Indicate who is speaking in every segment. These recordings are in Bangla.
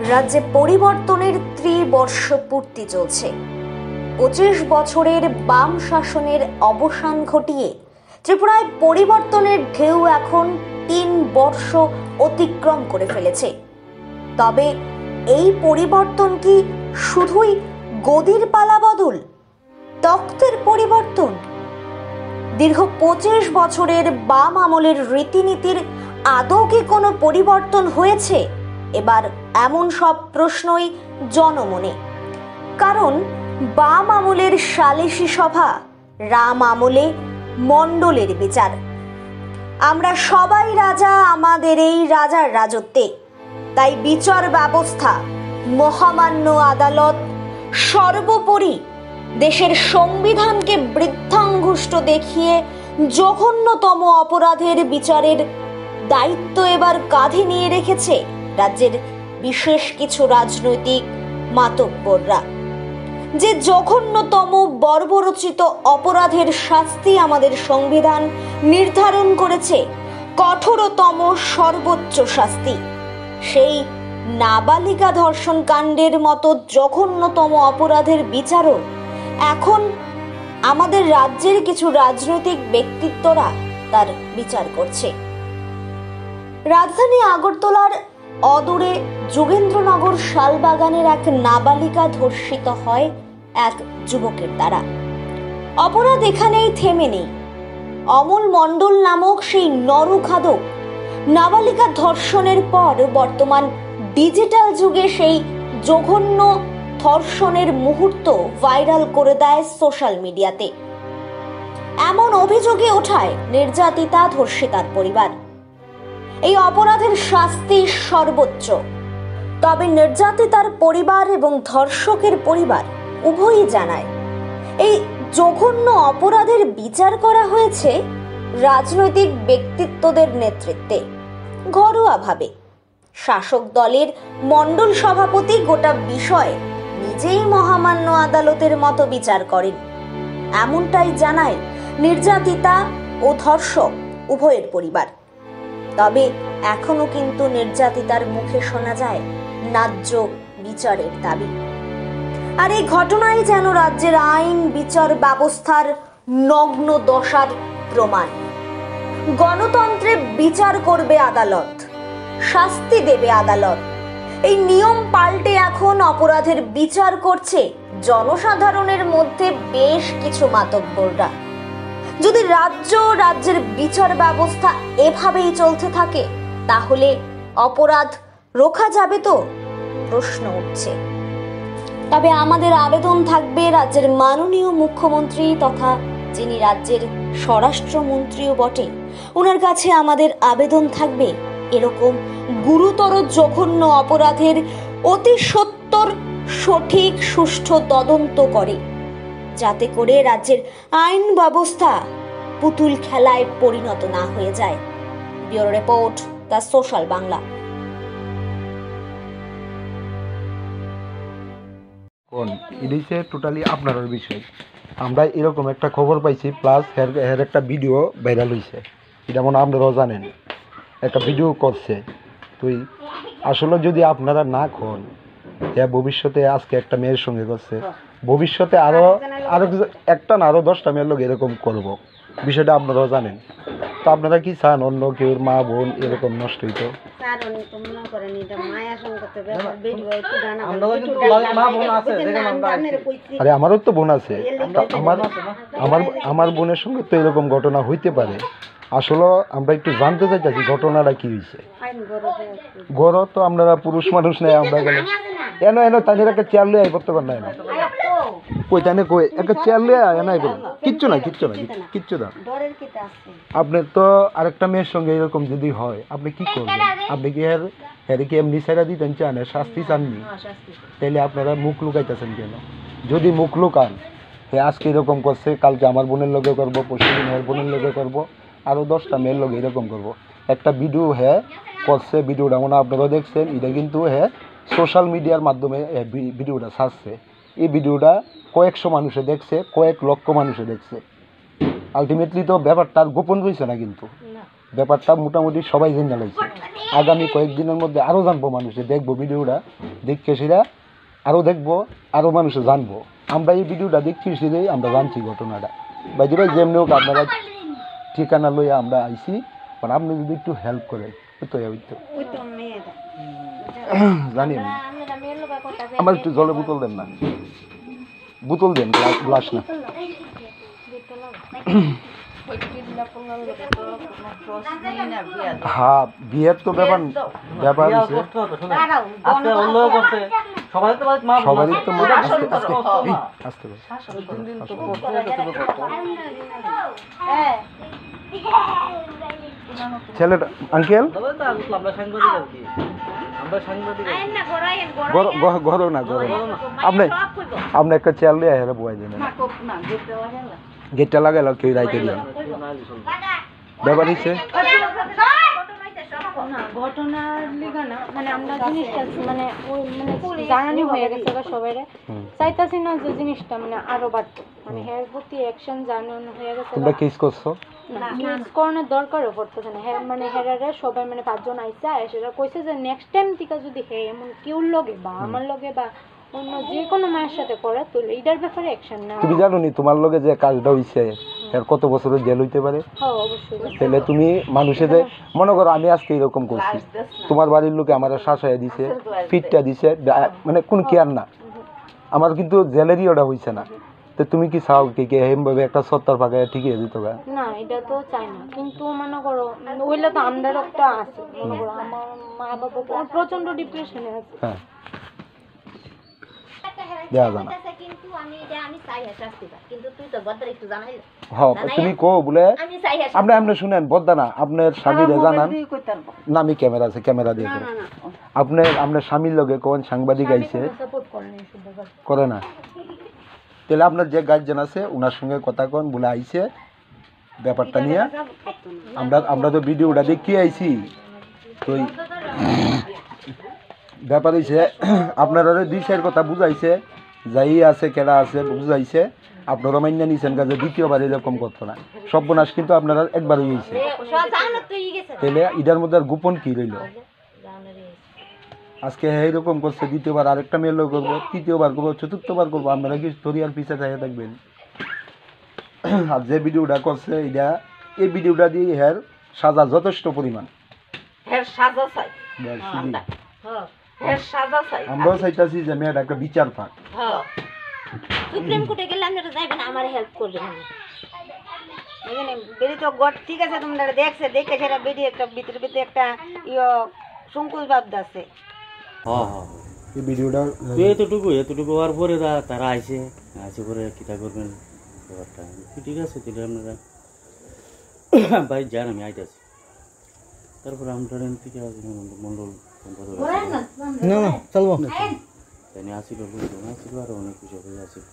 Speaker 1: রাজ্যে পরিবর্তনের ত্রিবর্ষ পূর্তি চলছে। পঁচিশ বছরের বাম শাসনের অবসান ঘটিয়ে ত্রিপুরায় পরিবর্তনের ঢেউ এখন তিন বর্ষ অতিক্রম করে ফেলেছে। তবে এই পরিবর্তন কি শুধুই গদির পালা বদল, তক্তের পরিবর্তন? দীর্ঘ পঁচিশ বছরের বাম আমলের রীতিনীতির আদৌ কি কোনো পরিবর্তন হয়েছে? এবার এমন সব প্রশ্নই জনমনে। কারণ বাম আমলের সালিশি সভা রাম আমলে মণ্ডলের বিচার। আমরা সবাই রাজা, আমাদের এই রাজার রাজত্বে। তাই বিচার ব্যবস্থা, মহামান্য আদালত, সর্বোপরি দেশের সংবিধানকে বৃদ্ধাঙ্গুষ্ট দেখিয়ে জঘন্যতম অপরাধের বিচারের দায়িত্ব এবার কাঁধে নিয়ে রেখেছে রাজ্যের বিশেষ কিছু রাজনৈতিক মাতব্বররা। যে জঘন্যতম, বর্বরচিত অপরাধের শাস্তি আমাদের সংবিধান নির্ধারণ করেছে, কঠোরতম সর্বোচ্চ শাস্তি। সেই নাবালিকা ধর্ষণ কাণ্ডের মতো জঘন্যতম অপরাধের বিচারও এখন আমাদের রাজ্যের কিছু রাজনৈতিক ব্যক্তিত্বরা তার বিচার করছে। রাজধানী আগরতলার অদূরে যোগেন্দ্রনগর শালবাগানের এক নাবালিকা ধর্ষিত হয় এক যুবকের দ্বারা। অপরাধ এখানেই থেমে নেই। অমল মণ্ডল নামক সেই নরখাদক নাবালিকা ধর্ষণের পর বর্তমান ডিজিটাল যুগে সেই জঘন্য ধর্ষণের মুহূর্ত ভাইরাল করে দেয় সোশ্যাল মিডিয়াতে। এমন অভিযোগে ওঠায় নির্যাতিতা ধর্ষিতার পরিবার। এই অপরাধের শাস্তি সর্বোচ্চ। তবে নির্যাতিতার পরিবার এবং ধর্ষকের পরিবার উভয়ই জানায়, এই জঘন্য অপরাধের বিচার করা হয়েছে রাজনৈতিক ব্যক্তিত্বদের নেতৃত্বে, ঘরোয়াভাবে। শাসক দলের মণ্ডল সভাপতি গোটা বিষয়ে নিজেই মহামান্য আদালতের মতো বিচার করেন। এমনটাই জানায় নির্যাতিতা ও ধর্ষক উভয়ের পরিবার। তবে এখনও কিন্তু নির্যাতিতার মুখে শোনা যায় ন্যায্য বিচারের দাবি। আর এই ঘটনাই যেন রাজ্যের আইন বিচার ব্যবস্থার নগ্ন দশার প্রমাণ। গণতন্ত্রে বিচার করবে আদালত, শাস্তি দেবে আদালত। এই নিয়ম পাল্টে এখন অপরাধের বিচার করছে জনসাধারণের মধ্যে বেশ কিছু মাতব্বররা। যদি রাজ্য রাজ্যের বিচার ব্যবস্থা এভাবেই চলতে থাকে, তাহলে অপরাধ রোখা যাবে তো? প্রশ্ন উঠছে। তবে আমাদের আবেদন থাকবে রাজ্যের মাননীয় মুখ্যমন্ত্রী তথা যিনি রাজ্যের স্বরাষ্ট্রমন্ত্রীও বটে ওনার কাছে আমাদের আবেদন থাকবে এরকম গুরুতর জঘন্য অপরাধের অতি সত্তর সঠিক সুষ্ঠু তদন্ত করে। যাতে করে রাজ্যের আইন ব্যবস্থা পুতুল খেলায় পরিণত না হয়ে যায়। Bureau report, the social Bangla.
Speaker 2: কোন? ইডিসে টোটালি আপনার বিষয়। আমরা এরকম একটা খবর পাইছি প্লাস হের একটা ভিডিও ভাইরাল হয়েছে এটা মনে আপনারাও জানেন। একটা ভিডিও করছে। তুই, আসলে যদি আপনারা না খন হ্যাঁ ভবিষ্যতে আজকে একটা মেয়ের সঙ্গে করছে। ভবিষ্যতে আরও আরও কিছু- একটা না আরও দশটা মেয়ের লোক এরকম করব। বিষয়টা আপনারাও জানেন। তো আপনারা কি চান অন্য কেউ মা বোন এরকম নষ্ট হইতো?
Speaker 3: আপনারে।
Speaker 2: আরে আমারও তো বোন আছে। আমার আমার আমার বোনের সঙ্গে তো এরকম ঘটনা হইতে পারে। আসলে আমরা একটু জানতে চাইতেছি ঘটনাটা কি হয়েছে গড় তো আমরা পুরুষ মানুষ নাই আমরা গেলে এনো এনো তাদের একটা চেয়ার লয়ে আই করতে পার না এনো। কই তানে কই একটা চেয়ার লয়ে আয় না কিচ্ছু না কিচ্ছু না কিচ্ছু না। আপনি তো আরেকটা মেয়ের সঙ্গে এরকম যদি হয় আপনি কি করবেন? আপনি কি এর এর কি এমনি সাইডা দিতেন চান শাস্তি চাননি? তাইলে আপনারা মুখ লুকাইতেছেন কেন? যদি মুখ লুকান হে আজকে এরকম করছে কালকে আমার বোনের লগে করব পরশু দিন এর বোনের লগে করব আরও দশটা মেয়ের লগে এরকম করব। একটা ভিডিও হ্যাঁ করছে ভিডিওটা মনে হয় আপনারা দেখছেন এটা কিন্তু হ্যাঁ সোশ্যাল মিডিয়ার মাধ্যমে ভিডিওটা ছাড়ছে এই ভিডিওটা কয়েকশো মানুষে দেখছে কয়েক লক্ষ মানুষে দেখছে। আলটিমেটলি তো ব্যাপারটা আর গোপন রয়েছে না কিন্তু। ব্যাপারটা মোটামুটি সবাই জেনে লাগছে আগামী কয়েকদিনের মধ্যে আরও জানব মানুষে দেখব ভিডিওটা দেখে সেটা আরও দেখব আরও মানুষে জানব। আমরা এই ভিডিওটা দেখছি সেটাই আমরা জানছি ঘটনাটা। বাইরে ভাই যেমনি হোক আপনারা ঠিকানা লইয়া আমরা আইছি। আর আপনি যদি একটু হেল্প করেন তো জানি আমি। আমার একটু জলের বোতল দেন না। বোতল দেন গ্লাস গ্লাস না। হ্যাঁ বিয়ের তো ব্যাপার ব্যাপার
Speaker 4: সবাই তো মা
Speaker 2: সবারই তো আস্তে আস্তে আস্তে
Speaker 3: হ্যাঁ।
Speaker 2: ছেলেটা আঙ্কেল? ঘর না ঘর আপনি আপনি একটা চেয়ার লিয়ে হেরে বয়ে দেন। গেটটা লাগাইল কেউ রাইতে দিলেন ব্যাপার হচ্ছে
Speaker 5: না ঘটনার লিগা না মানে আমরা জিনিসটা মানে ওই মানে জানানি হয়ে গেছে বা সবাই চাইতাছি না যে জিনিসটা মানে আরও বাড়তো। মানে হের প্রতি অ্যাকশন জানানো হয়ে গেছে
Speaker 2: তোমরা কেস করছ?
Speaker 5: করণের দরকারও পড়তেছে না। হ্যাঁ মানে হেরারে সবাই মানে পাঁচজন আইসা এসে কইছে যে নেক্সট টাইম থেকে যদি হে এমন কেউ লগে বা আমার লগে বা অন্য যে কোনো মায়ের সাথে করে তো এইটার ব্যাপারে অ্যাকশন না
Speaker 2: তুমি জানো নি তোমার লগে যে কাজটা হইছে এর কত বছরের জেল হইতে পারে?
Speaker 5: হ্যাঁ
Speaker 2: তাহলে তুমি মানুষের যে মনে করো আমি আজকে এরকম করছি। তোমার বাড়ির লোকে আমার শাসায় দিছে ফিটটা দিছে মানে কোন কেয়ার না। আমার কিন্তু জেলেরই ওটা হইছে না। তো তুমি কি চাও কি কি এমভাবে একটা সত্তর পাকায় ঠিকই দিত গা
Speaker 5: না এটা তো চাই না। কিন্তু মনে করো ওইলে তো একটা আছে। মনে করো আমার মা বাবা প্রচণ্ড ডিপ্রেশনে আছে।
Speaker 2: হ্যাঁ। দেওয়া জানা।
Speaker 1: কিন্তু আমি এটা আমি চাই হ্যাঁ শাস্তি কিন্তু তুই তো বদ্দার একটু জানাইলে
Speaker 2: হ তুমি কো বলে
Speaker 1: আমি চাই হ্যাঁ
Speaker 2: আপনি আপনি শুনেন বদ্দা না আপনার স্বামীরে জানান।
Speaker 3: তুই
Speaker 2: না আমি ক্যামেরা আছে ক্যামেরা দিয়ে আপনার স্বামীর লগে কোন সাংবাদিক আইছে?
Speaker 5: করে না।
Speaker 2: তাহলে আপনার যে গার্জেন আছে ওনার সঙ্গে কথা কন বলে আইছে ব্যাপারটা নিয়ে। আমরা আমরা তো ভিডিওটা দেখি আইছি। তো ব্যাপার হইছে আপনারা দুই সাইড কথা বুঝাইছে যাই আছে কেডা আছে বুঝাইছে আপনারা মান্য নিছেন কাজে দ্বিতীয়বার এরকম করতো না। সর্বনাশ কিন্তু আপনারা একবার হয়েছে তাহলে এটার মধ্যে আর গোপন কি রইল? আজকে এইরকম করছে দ্বিতীয়বার আরেকটা মেয়ে লোক করব তৃতীয়বার করব চতুর্থবার করব আপনারা কি ধরিয়ার পিছে চাইয়া থাকবেন? আর যে ভিডিওটা করছে এটা এই ভিডিওটা দিয়ে হের সাজা যথেষ্ট পরিমাণ।
Speaker 3: হের সাজা চাই। সাজা চাই।
Speaker 2: আমরাও চাইতেছি যে মেয়েটা একটা বিচার পাক
Speaker 1: সুপ্রিম কোর্টে গেলে আপনারা যাইবেন আমার হেল্প করবেন।
Speaker 3: এখানে বেরি তো গট ঠিক আছে তোমরা দেখছে দেখে সেটা বেরি একটা ভিতরে ভিতরে একটা ইয়ে সংকুচ ভাব আছে।
Speaker 4: হ্যাঁ হ্যাঁ
Speaker 2: এই ভিডিওটা
Speaker 4: তো এতটুকু এতটুকু হওয়ার পরে তারা আইসে আইসে পরে কিতা করবেন ব্যাপারটা। ঠিক আছে তাহলে আপনারা ভাই যান আমি আইতেছি। তারপরে আমরা থেকে মন্ডল
Speaker 2: না না চলবো
Speaker 4: তাই আসিল বুঝলো আসিল আর অনেক কিছু হয়ে আসিল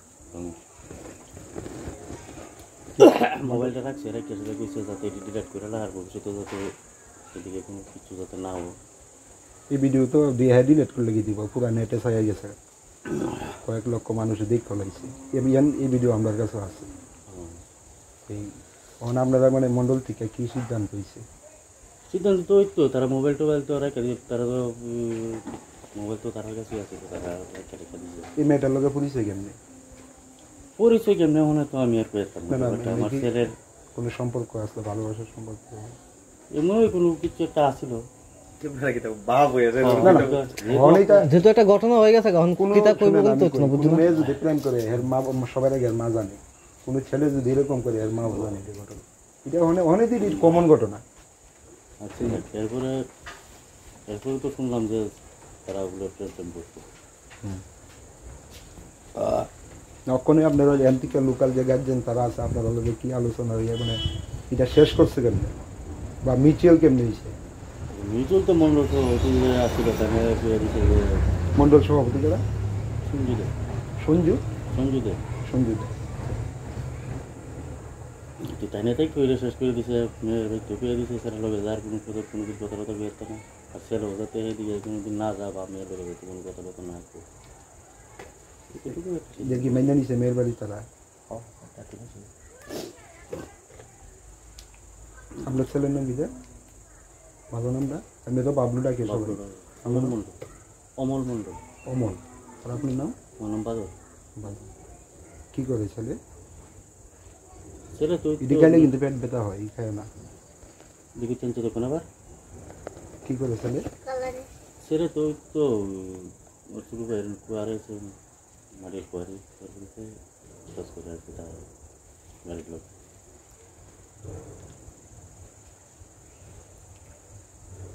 Speaker 4: মোবাইলটা রাখছে রেখে সেটা কইছে যাতে এটি ডিলেট করে আর ভবিষ্যতে যাতে এদিকে কোনো কিছু যাতে না হোক
Speaker 2: এই ভিডিও তো বিয়ে ডিলেট করলে গিয়ে দিব পুরা নেটে ছায়া গেছে কয়েক লক্ষ মানুষ দেখতে লাগছে এই ভিডিও আমার কাছে আছে এই এখন আপনারা মানে মন্ডল থেকে কি সিদ্ধান্ত হয়েছে
Speaker 4: সিদ্ধান্ত তো ওই তো তারা মোবাইল টোবাইল তো রেখে দিয়ে তারা তো মোবাইল তো তার কাছে আছে তো তারা রেখে রেখে দিয়েছে।
Speaker 2: এই মেয়েটার লগে পরিচয় কেমনে?
Speaker 4: পরিচয় কেমনে মনে তো আমি আর ব্যাপারটা
Speaker 2: মানে
Speaker 4: আমার ছেলের
Speaker 2: কোনো সম্পর্ক আসলে ভালোবাসার সম্পর্ক?
Speaker 4: এমন কোনো কিছু একটা আসিল
Speaker 6: যেহেতু একটা ঘটনা হয়ে গেছে এখন
Speaker 2: কোনো
Speaker 6: কিতা কইব বলতে হচ্ছে না
Speaker 2: কই, মেয়ে যদি প্রেম করে এর মা সবার আগে মা জানে। কোনো ছেলে যদি এরকম করে এর মা জানে এটা ঘটনা। এটা অনেক অনেক কমন ঘটনা।
Speaker 4: আচ্ছা এরপরে এরপরে তো শুনলাম যে তারা ওগুলো প্রেম করতো
Speaker 2: যখনই আপনারা এন থেকে লোকাল যে গার্জেন তারা আছে আপনারা লগে কি আলোচনা হইয়া মানে এটা শেষ করছে কেমনে? বা মিউচুয়াল কেমনে হয়েছে
Speaker 4: মিউচুয়াল তো মনে ওই যে আসছিল
Speaker 2: মন্ডল সভাপতি যারা?
Speaker 4: সঞ্জু দে
Speaker 2: সঞ্জু?
Speaker 4: সঞ্জু দে
Speaker 2: সঞ্জু দে।
Speaker 4: তো তাই না তাই কইরে শেষ করে দিছে মেয়ের ভাই তো কইরে দিছে সেটা লগে যার কোনো কথা কোনো কিছু কথা কথা বিয়ে না আর ছেলেও যাতে এদিকে কোনোদিন না যা বা মেয়ের লগে যাতে কোনো কথা কথা না কো এটুকু একটা সিদ্ধান্ত।
Speaker 2: যে কি মাইনা নিছে মেয়ের বাড়ি তারা
Speaker 4: হ্যাঁ, তা ঠিক আছে।
Speaker 2: আপনার ছেলের নাম বিদে ভালো নামটা আমি তো বাবলু ডাকি সবাই
Speaker 4: বাবলু রায়, অমল মণ্ডল অমল মণ্ডল
Speaker 2: অমল আর আপনার নাম
Speaker 4: আমার নাম বাদল
Speaker 2: ভালো কি করে ছেলে
Speaker 4: ছেলে তুই
Speaker 2: এটি খাইলে কিন্তু পেট ব্যথা হয় এই খায় না
Speaker 4: দিকে টেনছে দেখুন আবার
Speaker 2: কি করে ছেলে
Speaker 4: ছেলে তুই তো ওর শুরু করে কুয়ারে সে মাটির কুয়ারে তারপরে চাষ করে আর কি তা গাড়ির লোক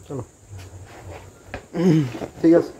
Speaker 2: চলো ঠিক আছে